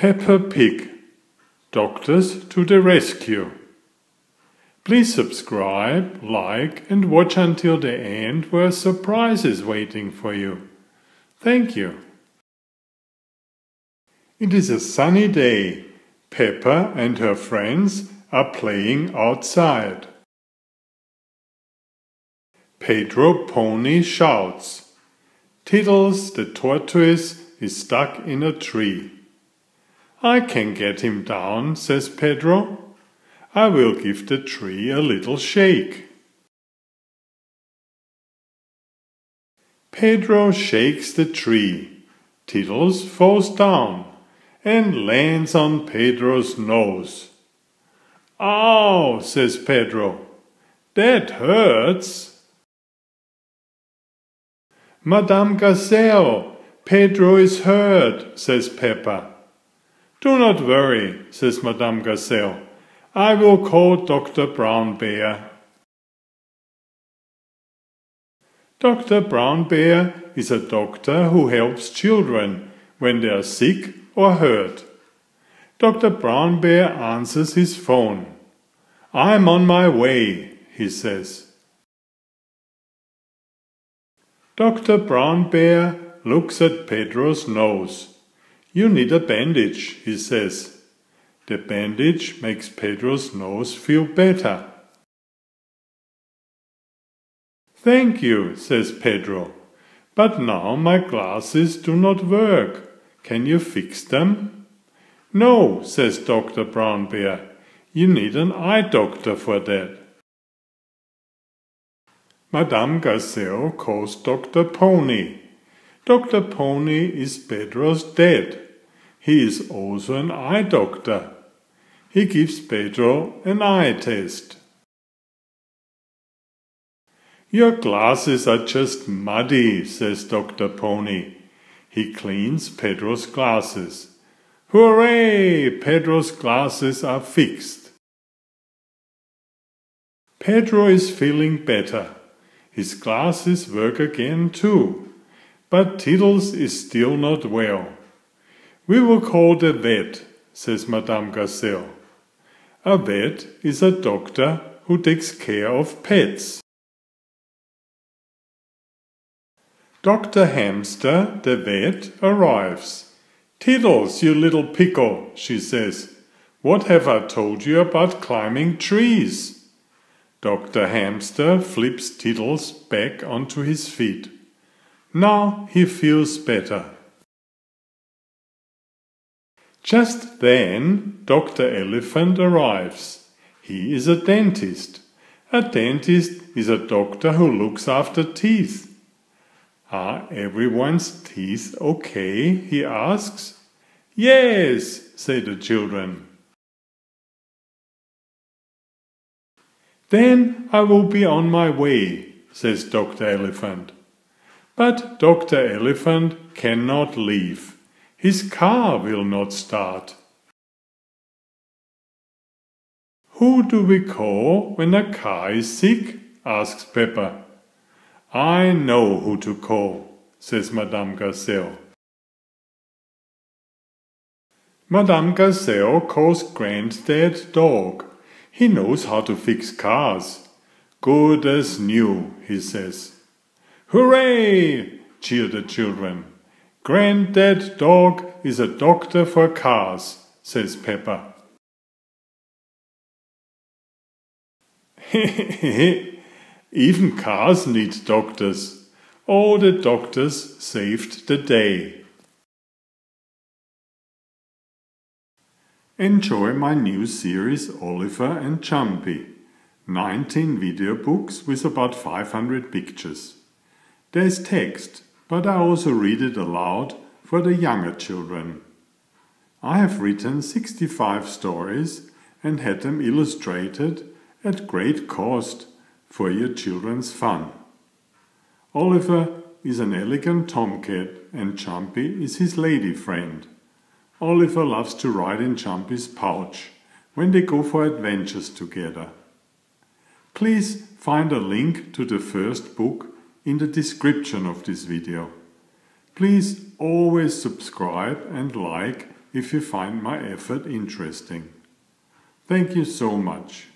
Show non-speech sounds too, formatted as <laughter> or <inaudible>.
Peppa Pig Doctors to the Rescue. Please subscribe, like, and watch until the end where a surprise is waiting for you. Thank you. It is a sunny day. Peppa and her friends are playing outside. Pedro Pony shouts. Tiddles the tortoise is stuck in a tree. I can get him down, says Pedro. I will give the tree a little shake. Pedro shakes the tree. Tiddles falls down and lands on Pedro's nose. Ow, says Pedro. That hurts. Madame Gazelle, Pedro is hurt, says Peppa. Do not worry, says Madame Gazelle. I will call Dr. Brown Bear. Dr. Brown Bear is a doctor who helps children when they are sick or hurt. Dr. Brown Bear answers his phone. I'm on my way, he says. Dr. Brown Bear looks at Pedro's nose. You need a bandage, he says. The bandage makes Pedro's nose feel better. Thank you, says Pedro. But now my glasses do not work. Can you fix them? No, says Dr. Brown Bear. You need an eye doctor for that. Madame Gazelle calls Dr. Pony. Dr. Pony is Pedro's dad. He is also an eye doctor. He gives Pedro an eye test. Your glasses are just muddy, says Dr. Pony. He cleans Pedro's glasses. Hooray! Pedro's glasses are fixed. Pedro is feeling better. His glasses work again too. But Tiddles is still not well. We will call the vet, says Madame Gazelle. A vet is a doctor who takes care of pets. Dr. Hamster, the vet, arrives. Tiddles, you little pickle, she says. What have I told you about climbing trees? Dr. Hamster flips Tiddles back onto his feet. Now he feels better. Just then, Dr. Elephant arrives. He is a dentist. A dentist is a doctor who looks after teeth. Are everyone's teeth okay? he asks. Yes, say the children. Then I will be on my way, says Dr. Elephant. But Dr. Elephant cannot leave. His car will not start. Who do we call when a car is sick? asks Peppa. I know who to call, says Madame Gazelle. Madame Gazelle calls Granddad Dog. He knows how to fix cars. Good as new, he says. Hooray! cheer the children. Granddad Dog is a doctor for cars, says Peppa. <laughs> Even cars need doctors. All the doctors saved the day. Enjoy my new series Oliver and Jumpy. 19 video books with about 500 pictures. There is text, but I also read it aloud for the younger children. I have written 65 stories and had them illustrated at great cost for your children's fun. Oliver is an elegant tomcat and Jumpy is his lady friend. Oliver loves to ride in Jumpy's pouch when they go for adventures together. Please find a link to the first book in the description of this video. Please always subscribe and like if you find my effort interesting. Thank you so much.